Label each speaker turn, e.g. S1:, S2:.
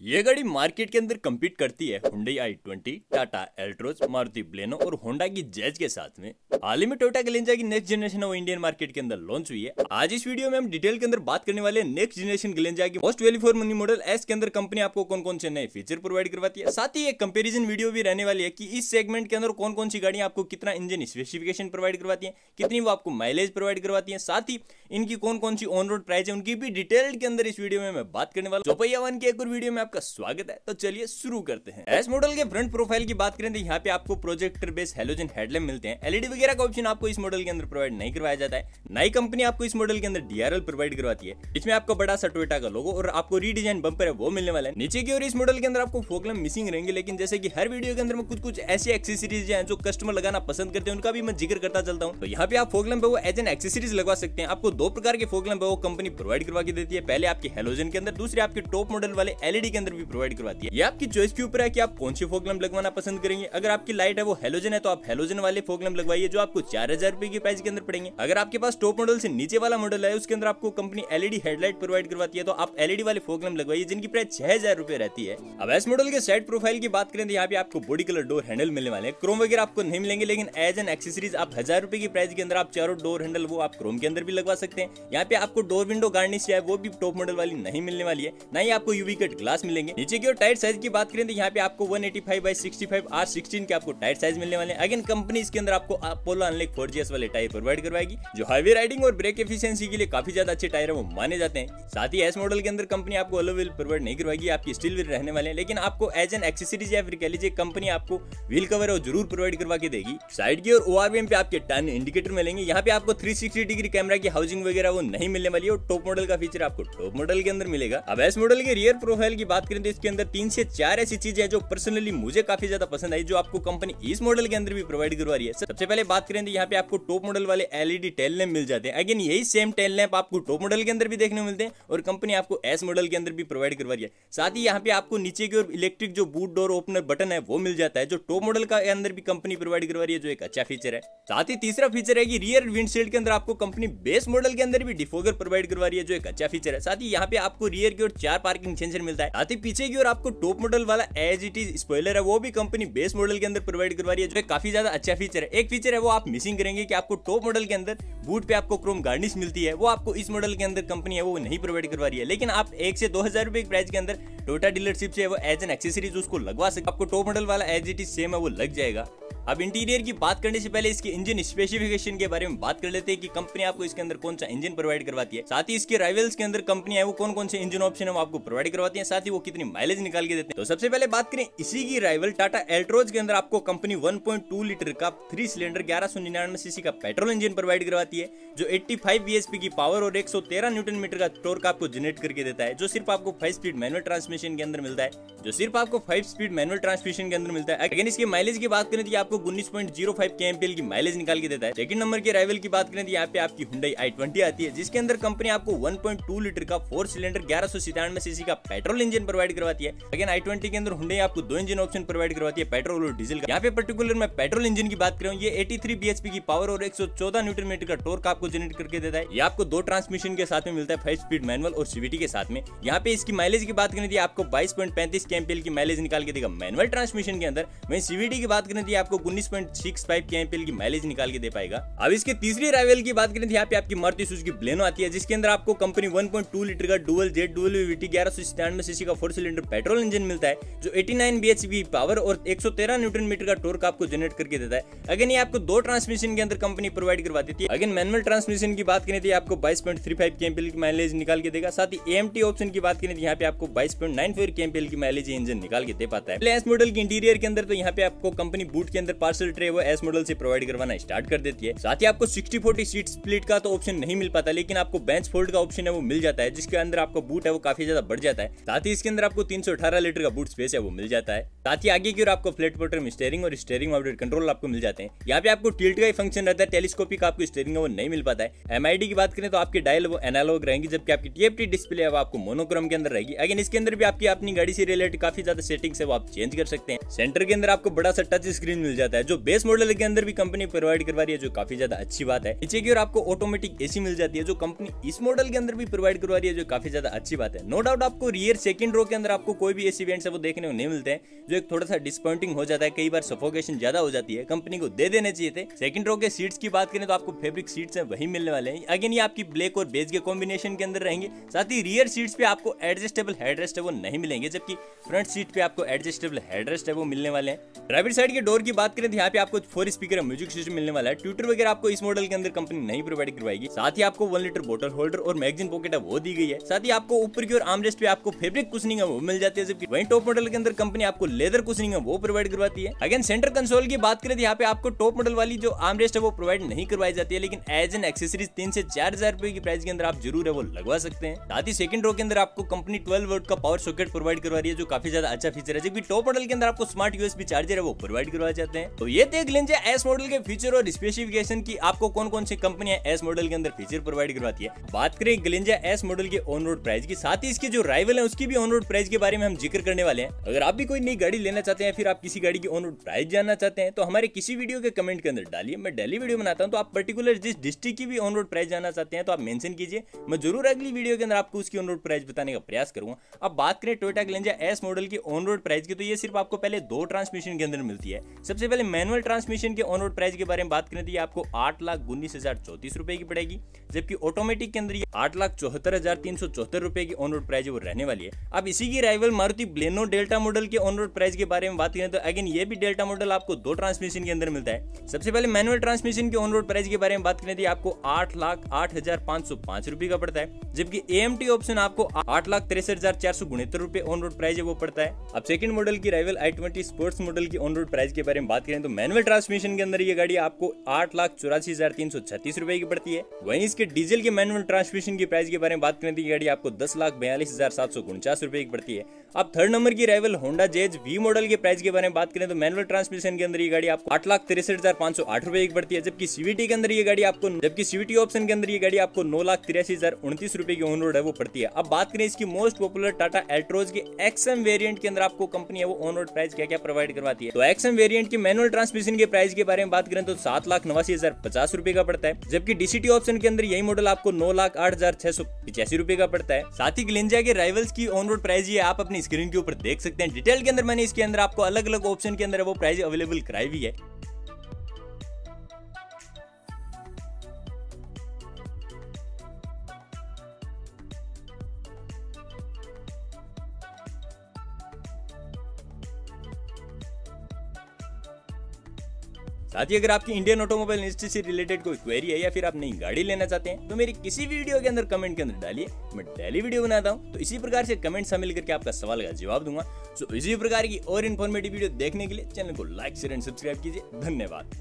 S1: ये गाड़ी मार्केट के अंदर कम्पीट करती है Hyundai i twenty Tata Altroz Maruti Baleno और होंडा की जेज के साथ में। हाल ही में टोटा गलेंजा की next generation of Indian market के अंदर लॉन्च हुई है। आज इस वीडियो में हम डिटेल के अंदर बात करने वाले नेक्स्ट जनरेशन गलेंजा की most value for money model S के अंदर कंपनी आपको कौन कौन से नए फीचर प्रोवाइड करवाती है। साथ ही एक कंपेरिजन वीडियो भी रहने वाली है की इस सेगमेंट के अंदर कौन कौन सी गाड़ियाँ आपको कितना इंजन स्पेसिफिकेशन प्रोवाइड करवाती है, कितनी वो आपको माइलेज प्रोवाइड करवाती है। साथ ही इनकी कौन कौन सी ऑन रोड प्राइस है, उनकी भी डिटेल के अंदर इस वीडियो मैं बात करने वाला चौपैया वन की एक और वीडियो में आपका स्वागत है। तो चलिए शुरू करते हैं। एस मॉडल के फ्रंट प्रोफ़ाइल की बात करें तो यहाँ पे आपको प्रोजेक्टर बेस हेलोजन हेडलैम्प मिलते हैं। एलईडी वगैरह का ऑप्शन आपको इस मॉडल के अंदर प्रोवाइड नहीं करवाया जाता है। नई कंपनी आपको इस मॉडल के अंदर डीआरएल प्रोवाइड करवाती है। इसमें आपको बड़ा सा टोयोटा का लोगो और आपको रीडिजाइन बम्पर है, वो मिलने वाला है। नीचे की और इस मॉडल के अंदर आपको फोकलम मिसिंग रहेंगे, लेकिन जैसे की हर वीडियो के अंदर में कुछ कुछ ऐसी एक्सेसरीज है जो कस्टमर लगाना पसंद करते हैं, उनका भी मैं ज़िक्र करता चलता हूँ। तो यहाँ पे आप फोकलम पे वो एज एन एक्सेसरीज लगवा सकते हैं। आपको दो प्रकार के फोकलम पे वो कंपनी प्रोवाइड करवा के देती है। पहले आपके हेलोजन के अंदर, दूसरे आपके टॉप मॉडल वाले एलईडी के अंदर भी प्रोवाइड करवाती है। ये आपकी चॉइस के ऊपर है कि आप कौन सी फोक लैंप लगवाना पसंद करेंगे। अगर आपकी लाइट है वो हेलोजन है तो आप हेलोजन वाले फोक लैंप लगवाइए, जो आपको चार हज़ार रुपए की प्राइस के अंदर पड़ेंगे। अगर आपके पास टॉप मॉडल से नीचे वाला मॉडल है, उसके अंदर आपको कंपनी एलईडी हेडलाइट प्रोवाइड करवाती है तो आप एलईडी वाले फोक लैंप लगवाइए, जिनकी प्राइस छह हज़ार रुपए रहती है। अब एस मॉडल के सेट प्रोफ़ाइल की बात करें तो यहाँ पे आपको बॉडी कलर डोर हैंडल मिलने वाले क्रोम वगैरह आपको नहीं मिलेंगे, लेकिन एज एन एक्सेसरीज आप हज़ार रुपए की प्राइस के अंदर आप चारों डोर हैंडल वो आप क्रोम के अंदर भी लगवा सकते हैं। यहाँ पे आपको डोर विंडो गार्निश है वो भी टॉप मॉडल वाली नहीं मिलने वाली है। ना ही आपको यूवी कट ग्लास मिलेंगे। नीचे की और टाइट साइज़ की बात करें तो यहाँ पे आपको one eighty five by sixty five R sixteen के आपको टायर साइज़ मिलने वाले अगेन कंपनी इसके अंदर आपको अपोलो अनलेक फोर जी वाले टायर प्रोवाइड करवाएगी, जो हाईवे राइडिंग और ब्रेक एफिशिएंसी के लिए काफ़ी ज़्यादा अच्छे टायर है, वो माने जाते हैं। साथ ही एस मॉडल के अंदर कंपनी आपको अलो व्हील प्रोवाइड नहीं करवाएगी, आपकी स्टील व्हील रहने वाले हैं। लेकिन आपको एज एन एक्सेसरीज या फिर कह लीजिए कंपनी आपको व्हील कवर और ज़रूर प्रोवाइड करवा के देगी। साइड की और ओआरबीएम पे आपके टर्न इंडिकेटर मिलेंगे। यहाँ पे आपको 360 डिग्री कैमरा की हाउसिंग वगैरह वो नहीं मिलने वाली है टॉप मॉडल का फीचर आपको टॉप मॉडल के अंदर मिलेगा। अब एस मॉडल के रियर प्रोफ़ाइल की बात करें तो इसके अंदर तीन से चार ऐसी चीज़ें हैं जो पर्सनली मुझे काफ़ी ज़्यादा पसंद आई, जो आपको कंपनी इस मॉडल के अंदर भी प्रोवाइड करवा रही है। सबसे पहले बात करें तो यहाँ पे आपको टॉप मॉडल वाले एलईडी टेल लैम्प मिल जाते हैं। अगेन यही सेम टेल लैम्प आपको टॉप मॉडल के अंदर भी देखने मिलते हैं और कंपनी आपको एस मॉडल के अंदर भी प्रोवाइड करवा रही है। साथ ही यहाँ पे आपको नीचे की ओर इलेक्ट्रिक जो बूट डोर ओपनर बटन है, वो मिल जाता है, जो टॉप मॉडल का अंदर भी कंपनी प्रोवाइड करवा रही है, जो एक अच्छा फीचर है। साथ ही तीसरा फीचर है कि रियर विंडशील्ड के अंदर आपको कंपनी बेस मॉडल के अंदर भी डिफोगर प्रोवाइड करवा रही है, जो एक अच्छा फीचर है। साथ ही यहाँ पे आपको रियर की ओर चार पार्किंग सेंसर मिलता है। साथ ही पीछे की ओर, आपको टॉप मॉडल वाला एज इट इज़ स्पॉइलर है, वो भी कंपनी बेस मॉडल के अंदर प्रोवाइड करवा रही है, जो काफ़ी ज़्यादा अच्छा फीचर है। एक फीचर है, वो आप मिसिंग करेंगे कि आपको टॉप मॉडल के अंदर बूट पे आपको क्रोम गार्निश मिलती है, वो आपको इस मॉडल के अंदर कंपनी है, वो नहीं प्रोवाइड करवा रही है। लेकिन आप एक से दो हज़ार रुपए प्राइस के अंदर टोटा डीलरशिप से वो एज एन एक्सेसरीज उसको लगवा सकते आपको टॉप मॉडल वाला एज इट इज़ सेम है, वो लग जाएगा। अब इंटीरियर की बात करने से पहले इसके इंजन स्पेसिफिकेशन के बारे में बात कर लेते हैं कि कंपनी आपको इसके अंदर कौन सा इंजन प्रोवाइड करवाती है। साथ ही इसके राइवल्स के अंदर कंपनी है वो कौन कौन से इंजन ऑप्शन है वो आपको प्रोवाइड करवाती है, साथ ही वो कितनी माइलेज निकाल के देते हैं। तो सबसे पहले बात करें, इसी की राइवल टाटा एल्ट्रोज के अंदर आपको कंपनी 1.2 लीटर का थ्री सिलेंडर ग्यारह सौ निन्यानवे सीसी का पेट्रोल इंजन प्रोवाइड करवाती है, जो 85 बीएचपी की पावर और 113 न्यूटन मीटर का टॉर्क आपको जनरेट करके देता है, जो सिर्फ़ आपको फाइव स्पीड मैनुअल ट्रांसमिशन के अंदर मिलता है, जो सिर्फ़ आपको फाइव स्पीड मैनुअल ट्रांसमिशन के अंदर मिलता है। अगेन इसकी माइलेज की बात करें तो आपको उन्नीस पॉइंट ज़ीरो फाइव के एमपीएल की माइलेज निकाल के देता है। सेकंड नंबर के राइवल की बात करें तो यहाँ पे आपकी हुंडई आई ट्वेंटी आती है, जिसके अंदर कंपनी आपको 1.2 लीटर का फोर सिलेंडर ग्यारह सौ सितानवे सीसी का पेट्रोल इंजन प्रोवाइड करवाती है। अगेन आई ट्वेंटी के अंदर हुंडई आपको दो इंजन ऑप्शन प्रोवाइड करवाती है पेट्रोल और डीजल का। यहाँ पे पर्टिकुलर मैं पेट्रोल इंजन की बात करूँ, ये 83 बीएचपी की पावर और 114 न्यूटन मीटर का टोर्क आपको जनरेट करके देता है। ये आपको दो ट्रांसमिशन के साथ में मिलता है फाइव स्पीड मैनुअल और सीवीटी के साथ में। यहाँ पे इसकी माइलेज की बात करें तो आपको बाईस पॉइंट पैंतीस के एमपीएल की माइलेज निकाल के देगा। मैनुअल ट्रांसमिशन के अंदर वहीं सीवीटी की बात करें तो आपको उन्नीस पॉइंट सिक्स फाइव के एमपीएल की माइलेज निकाल के दे पाएगा। अब इसके तीसरी राइवल की बात करें तो यहाँ पे आपकी मारुति सुजुकी ब्लेनो आती है, जिसके अंदर आपको कंपनी 1.2 लीटर का डुअल जेट डुअल ग्यारह सौ सतानवे सीसी का फोर सिलेंडर पेट्रोल इंजन मिलता है, जो 89 बीएचपी पावर और 113 न्यूटन मीटर का टोर्क आपको जनरेट करके देता है। अगेन ये आपको दो ट्रांसमिशन के अंदर कंपनी प्रोवाइड करवा देती है। अगेन मैनुअल ट्रांसमिशन की बात करें तो आपको बाईस पॉइंट थ्री फाइव के की माइलेज निकाल के देगा। साथ ही एम ऑप्शन की बात करें तो यहाँ पे आपको बाईस पॉइंट नाइन फोर के की माइलेज इंजन निकाल के दे पाता है। मॉडल की इंटीरियर के अंदर तो यहाँ पे आपको कंपनी बूट के अंदर पार्सल ट्रे वो एस मॉडल से प्रोवाइड करवाना स्टार्ट कर देती है। साथ ही आपको 60 40 सीट स्प्लिट का तो ऑप्शन नहीं मिल पाता, लेकिन आपको बेंच फोल्ड का ऑप्शन है, वो मिल जाता है, जिसके अंदर आपका बूट है, वो काफ़ी ज़्यादा बढ़ जाता है। साथ ही इसके अंदर आपको 318 लीटर का बूट स्पेस है, वो मिल जाता है। साथ ही आगे की ओर आपको फ्लेट बॉटम स्टेयरिंग और स्टेयरिंग माउंटेड कंट्रोल आपको मिल जाते हैं। यहाँ पे आपको टिल्ट का ही फ़ंक्शन रहता है टेलीस्कोपिक आपको स्टेयरिंग है, वो नहीं मिल पाता है। एमआईडी की बात करें तो आपकी डायल वो एनालॉग रहेंगी, जबकि आपकी टीएफटी डिस्प्ले है, वो आपको मोनोक्रोम के अंदर रहेगी। अगेन इसके अंदर भी आपकी अपनी गाड़ी से रिलेटेड काफ़ी ज़्यादा सेटिंग्स है, वो आप चेंज कर सकते हैं। सेंटर के अंदर आपको बड़ा सा टच स्क्रीन मिल जाता है, जो बेस मॉडल के अंदर भी कंपनी प्रोवाइड करवा रही है, जो काफ़ी ज़्यादा अच्छी बात है। नीचे की ओर आपको ऑटोमेटिक एसी मिल जाती है, जो कंपनी इस मॉडल के अंदर भी प्रोवाइड करवा रही है, जो काफ़ी ज़्यादा अच्छी बात है। नो डाउट आपको रियर सेकंड रो के अंदर आपको कोई भी एसी वेंट है, वो देखने को नहीं मिलते जो एक थोड़ा सा डिसपॉइंटिंग हो जाता है, कई बार सफोकेशन ज़्यादा हो जाती है कंपनी को दे देने चाहिए थे। सेकंड रो के सीट्स की बात करें तो आपको फेब्रिक सीट्स है, वही मिलने वाले हैं। अगेन ये आपकी ब्लैक और बेज के कॉम्बिनेशन के अंदर रहेंगे। साथ ही रियर सीट्स पे आपको एडजस्टेबल हेडरेस्ट है, वो नहीं मिलेंगे, जबकि फ्रंट सीट पे आपको एडजस्टेबल हेडरेस्ट है, वो मिलने वाले हैं। ड्राइवर साइड के डोर की बात करें तो यहाँ पे आपको फोर स्पीकर म्यूज़िक सिस्टम मिलने वाला है। ट्विटर वगैरह आपको इस मॉडल के अंदर कंपनी नहीं प्रोवाइड करवाएगी। साथ ही आपको वन लीटर बोटल होल्डर और मैगजीन पॉकेट है, वो दी गई है। साथ ही आपको ऊपर की ओर आमरेस्ट पे आपको फेब्रिक कुशनिंग है, वो मिल जाती है जबकि वही टॉप मॉडल के अंदर कंपनी आपको लेदर कुशनिंग है, वो प्रोवाइड करवाती है। अगेन सेंटर कंसोल की बात करें तो यहाँ पे आपको टॉप मॉडल वाली जो आमरेस्ट है, वो प्रोवाइड नहीं करवाई जाती है, लेकिन एज एन एक्सेसरीज तीन से चार हज़ार रुपए की प्राइस के अंदर आप ज़रूर है, वो लगवा सकते हैं। साथ ही सेकंड रो के अंदर आपको कंपनी ट्वेल्व वोल्ट का पावर सॉकेट प्रोवाइड करवा रही है, जो काफ़ी ज़्यादा अच्छा फीचर है, जबकि टॉप मॉडल के अंदर आपको स्मार्ट यूएसबी चार्जर है, वो प्रोवाइड करवा जाते हैं। तो ये देख लीजिए एस मॉडल के फीचर और स्पेसिफिकेशन की आपको कौन कौन सी कंपनियाँ एस मॉडल के अंदर फीचर प्रोवाइड करवाती है। बात करें गलिंजा एस मॉडल के ऑन रोड प्राइस की, साथ ही इसके जो राइवल है, उसकी भी ऑन रोड प्राइस के बारे में हम ज़िक्र करने वाले हैं। अगर आप भी कोई नई गाड़ी लेना चाहते हैं, फिर आप किसी गाड़ी की ऑन रोड प्राइस जानना चाहते हैं तो हमारे किसी वीडियो के कमेंट के अंदर डालिए। मैं डेली वीडियो बनाता हूँ तो आप पर्टिकुलर जिस डिस्ट्रिक्ट की भी ऑन रोड प्राइस जानना चाहते हैं तो आप मेंशन कीजिए। मैं ज़रूर अगली वीडियो के अंदर आपको उसकी ऑन रोड प्राइस बताने का प्रयास करूँगा। अब बात करें टोयोटा गलेंजा एस मॉडल की ऑन रोड प्राइस की तो ये सिर्फ़ आपको पहले दो ट्रांसमिशन के अंदर मिलती है। सबसे पहले मैनुअल ट्रांसमिशन के ऑन रोड प्राइस के बारे में बात करें तो ये आपको आठ लाख उन्नीस हज़ार चौतीस रुपए की पड़ेगी, जबकि ऑटोमेटिक के अंदर ये आठ लाख चौहत्तर हज़ार तीन सौ चौहत्तर रुपए की ऑन रोड प्राइस वो रहने वाली है। अब इसी की rival Maruti Baleno Delta model के ऑन रोड प्राइस के बारे में बात करें तो अगेन ये भी डेल्टा मॉडल आपको दो ट्रांसमिशन के अंदर मिलता है। सबसे पहले मैनुअल ट्रांसमिशन के ऑन रोड प्राइस के बारे में बात करें तो आपको आठ लाख आठ हज़ार पाँच सौ पाँच रुपए का पड़ता है, जबकि एएमटी ऑप्शन आपको आठ लाख तिरसठ हज़ार चार सौ उनहत्तर रुपए ऑन रोड प्राइस वो पड़ता है। अब सेकंड मॉडल की rival i twenty sports model की ऑन रोड प्राइस के बारे में बात करें तो मैनुअल ट्रांसमिशन के अंदर ये गाड़ी आपको आठ लाख चौरासी हज़ार तीन सौ छत्तीस रुपए की पड़ती है। वहीं इसके डीजल के मैनुअल ट्रांसमिशन की प्राइस के बारे में बात करें तो ये गाड़ी आपको दस लाख बयालीस हज़ार सात सौ उनचास रुपए की पड़ती है। अब थर्ड नंबर की rival Honda Jazz V model के प्राइस के बारे में बात करें तो मैनुअल ट्रांसमिशन के अंदर ये गाड़ी आपको आठ लाख तिरसठ हज़ार पाँच सौ आठ रुपए की पड़ती है, जबकि सीवीटी के अंदर ये गाड़ी आपको जबकि सीवीटी ऑप्शन के अंदर ये गाड़ी आपको नौ लाख तिरासी हज़ार उनतीस रुपए की ऑन रोड है, वो पड़ती है। अब बात करें इसकी मोस्ट पॉपुलर टाटा एल्ट्रोज के एक्सएम वेरियंट के अंदर आपको कंपनी है, वो ऑन रोड प्राइस क्या क्या प्रोवाइड करवाती है। तो एक्सएम वेरियंट की मैनुअल ट्रांसमिशन के प्राइस के बारे में बात करें तो सात लाख नवासी हज़ार पचास रुपए का पड़ता है, जबकि डीसीटी ऑप्शन के अंदर यही मॉडल आपको नौ लाख आठ हज़ार छह सौ पिचासी रुपए का पड़ता है। साथ ही ग्लिंजा के राइवल्स की ऑन रोड प्राइस ये आप अपनी स्क्रीन के ऊपर देख सकते हैं। डिटेल के अंदर मैंने इसके अंदर आपको अलग अलग ऑप्शन के अंदर वो प्राइस अवेलेबल कराई हुई है। साथ ही अगर आपकी इंडियन ऑटोमोबाइल इंडस्ट्री से रिलेटेड कोई क्वेरी है या फिर आप नई गाड़ी लेना चाहते हैं तो मेरी किसी वीडियो के अंदर कमेंट के अंदर डालिए। मैं डेली वीडियो बनाता हूँ तो इसी प्रकार से कमेंट शामिल करके आपका सवाल का जवाब दूँगा। सो इसी प्रकार की और इन्फॉर्मेटिव वीडियो देखने के लिए चैनल को लाइक शेयर एंड सब्सक्राइब कीजिए। धन्यवाद।